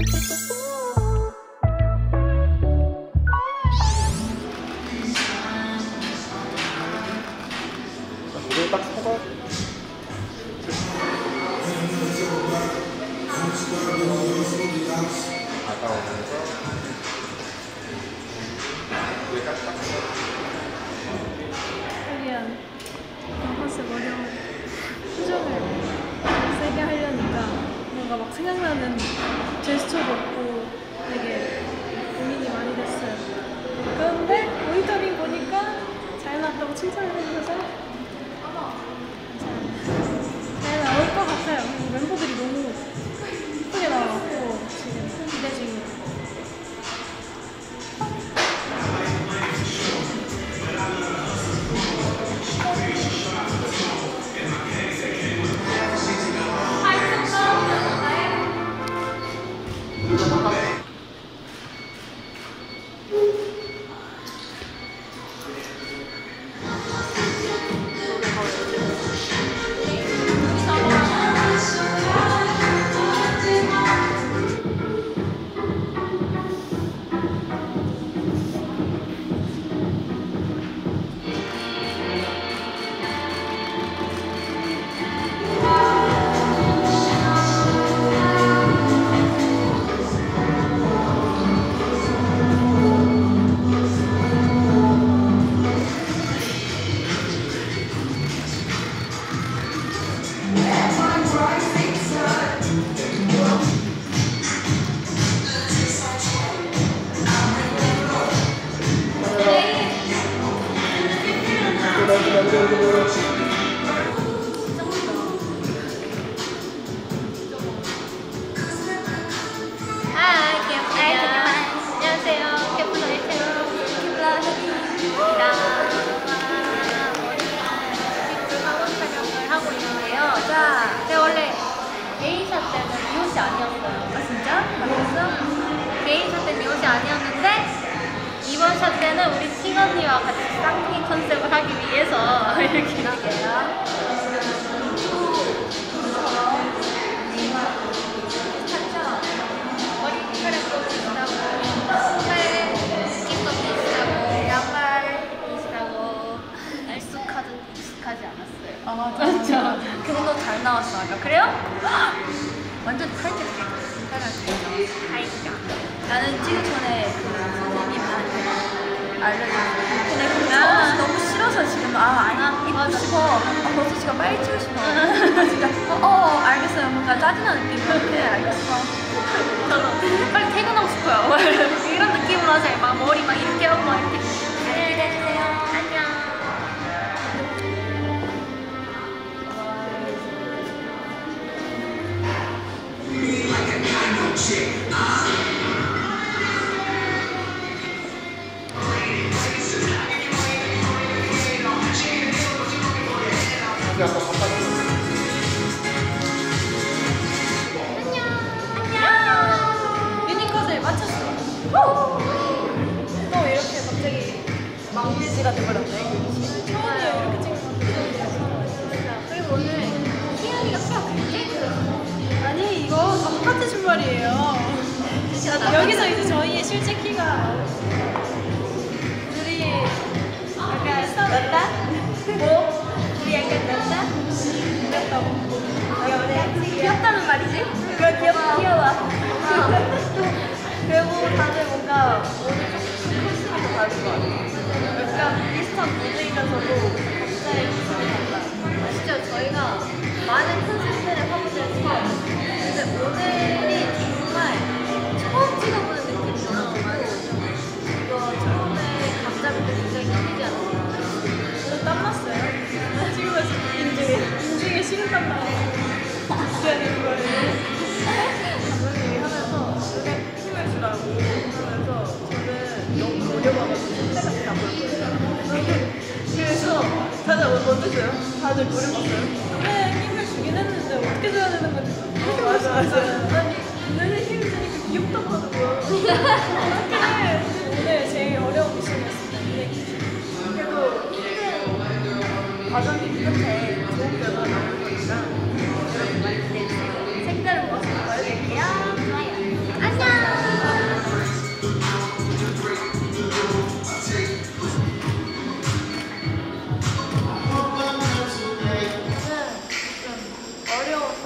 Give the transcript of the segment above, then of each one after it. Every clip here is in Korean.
이거 딱 쳐봐. 아까워서 왜 깍깍 최대한 컨셉 어려운 표정을 세게 하려니까 뭔가 막 생각나는 제스처도 없고 되게 고민이 많이 됐어요. 그런데 모니터링 보니까 잘 나왔다고 칭찬을 해주셔서 아, 옷이 아니었는데 이번 샷 때는 우리 팅 언니와 같이 쌍둥이 concept을 하기 위해서 이렇게 앉았어요. 아 맞아. 그거 잘 나왔어 아까 그래요? 완전 tight tight 나는 찍기 전에 그 선생님한테 아. 싫어서 지금 아, 안 입고 싶어. 아, 벌써 지금 빨리 찍고 싶어. 아, 진짜 어, 어, 알겠어요. 뭔가 짜증나는 느낌. 네, 알겠어. 저도 빨리 퇴근하고 싶어요 이런 느낌으로 하세요 막 머리 막 이렇게 하고 막 이렇게 기대해주세요 안녕 근 바깥에 유니컷을 맞췄어. 또 이렇게 갑자기 망돼지가 돼버렸네. 처음이에요 이렇게 찍는 거. 그리고 오늘 희연이가 키가 크지? 아니 이거 다 똑같은 신발이에요. 여기서 이제 저희의 실제 키가 약간 비슷한 무대이면서도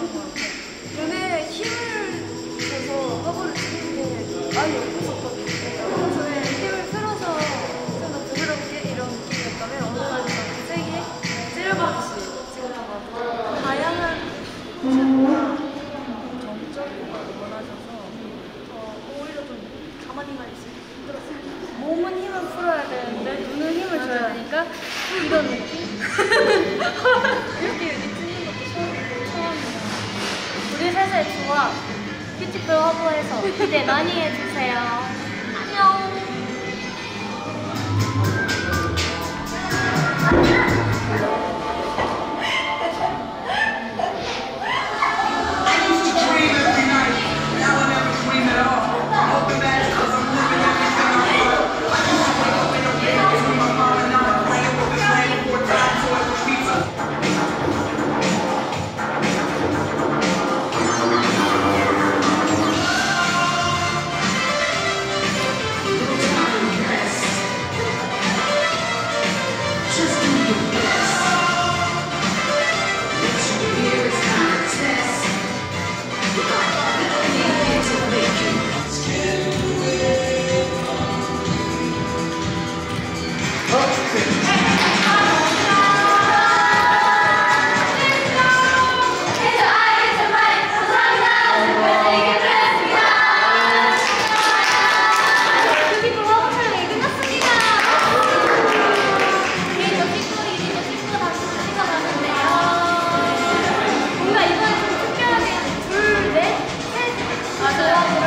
그런 것 같아요. 여기에 힘을 줘서 허브를 치는 게 많이 없었거든요. 뮤직뱅 허브에서 기대 많이 해주세요. Thank you.